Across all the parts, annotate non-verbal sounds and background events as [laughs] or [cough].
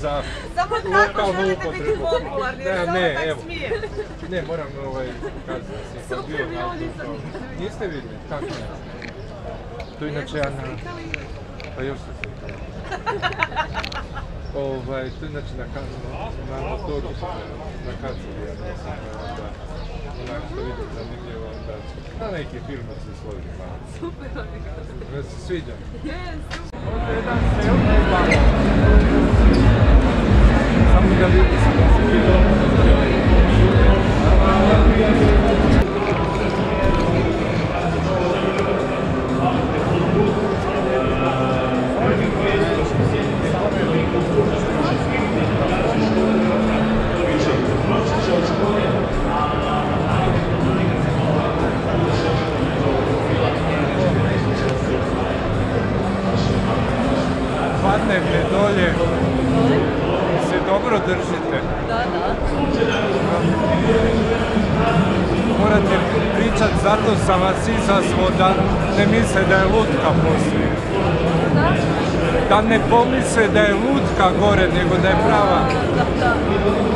za Samo tako želite biti popularni, jer Ne, se ovo ne, tak evo. smije. Ne, moram ovaj, kazati da sam Super, bio na. Niste vidjeli? Kako ne? To inače ja na... Pa još se slikao. Ovaj, to inače na kazu, na motoru, na kazu ja nisam, onda, onak što vidim zanimljivo, onda, na neki film se svodi malo. Super, se sviđa. yes. Ovdje jedan selfie Padnete dolje, se dobro držite. Da, da. Morate pričat, zato sam vas izazvao da ne misle da je lutka poslije. Da? Da ne pomisle da je lutka gore, nego da je prava. Da, da.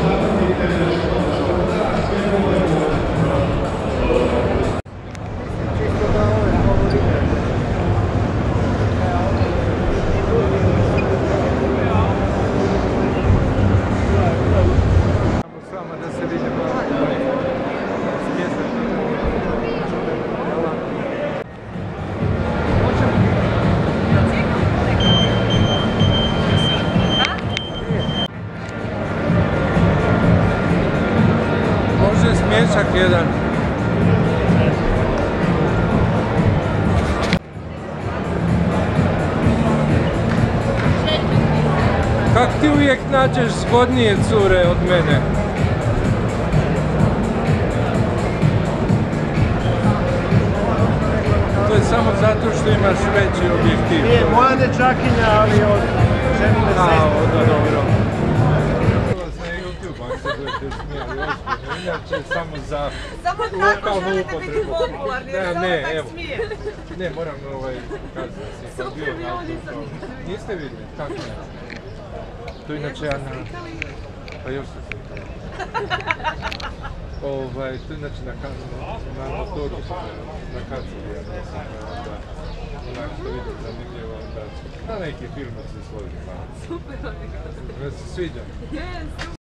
Može smješak jedan. Kak ti uvijek nađeš zgodnije cure od mene? To je samo zato što imaš veći objektiv. Nije moja dečakinja, ali od ženine A, sestre. onda dobro. Na YouTube, ako se budete smijali, ozbiljno. Inače, samo za Samo tako lokalnu upotrebu. popularni, jer Ne, se ne, tak evo. smije. Ne, moram ovaj kazati da Super, bio na vidjela. Niste vidjeli? Kako ne? To inače ja na... Pa još se slikao. [laughs] Ovaj, to inače na kazu, na motoru, na kazu ja nisam, onda, onak što vidim zanimljivo, onda, na neki film se svodi malo. Super, se sviđa. yes.